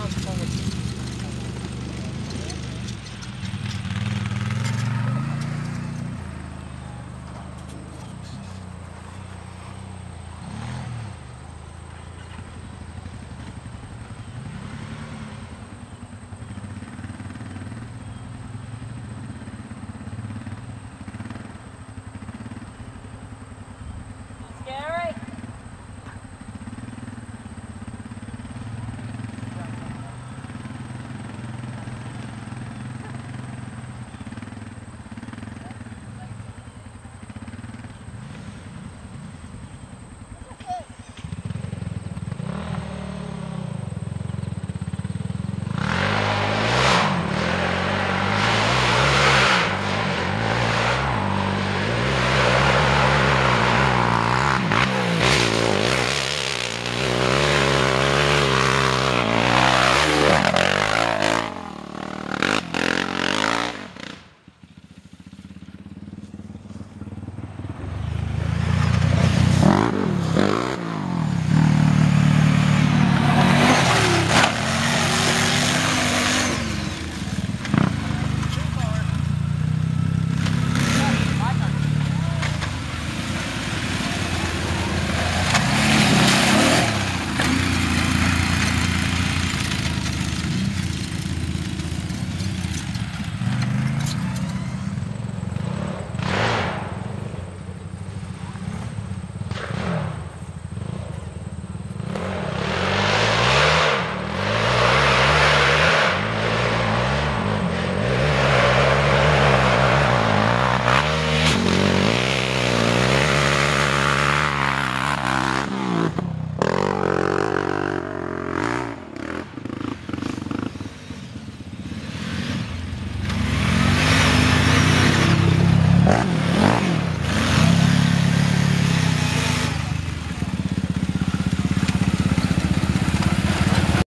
transformative.